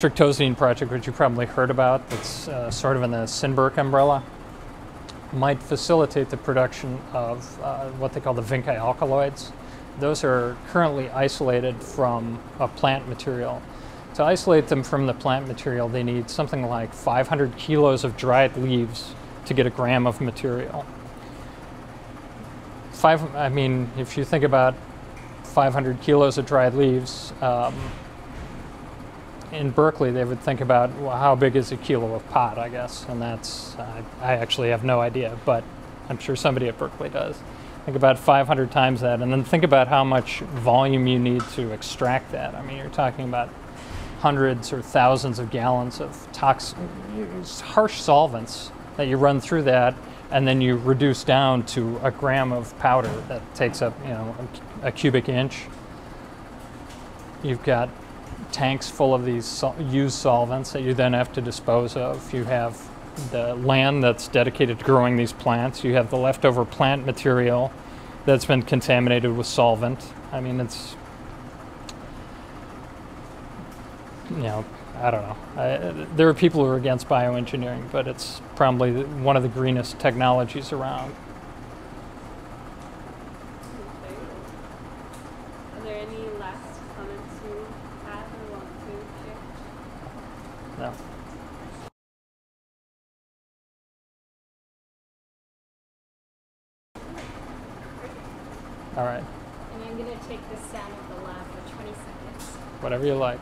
Fructosine project, which you probably heard about, that's uh, sort of in the SynBERC umbrella, might facilitate the production of uh, what they call the Vinca alkaloids. Those are currently isolated from a plant material. To isolate them from the plant material, they need something like 500 kilos of dried leaves to get a gram of material. Five, I mean, if you think about 500 kilos of dried leaves, um, in Berkeley, they would think about well, how big is a kilo of pot, I guess, and that's uh, I actually have no idea, but I'm sure somebody at Berkeley does. Think about 500 times that, and then think about how much volume you need to extract that. I mean, you're talking about hundreds or thousands of gallons of toxic, harsh solvents that you run through that, and then you reduce down to a gram of powder that takes up, you know, a cubic inch. You've got tanks full of these sol- used solvents that you then have to dispose of. You have the land that's dedicated to growing these plants. You have the leftover plant material that's been contaminated with solvent. I mean, it's, you know, I don't know. I, there are people who are against bioengineering, but it's probably one of the greenest technologies around. Are there any last comments you have or want to share? No. All right, And I'm going to take the sound of the lab for 20 seconds. whatever you like.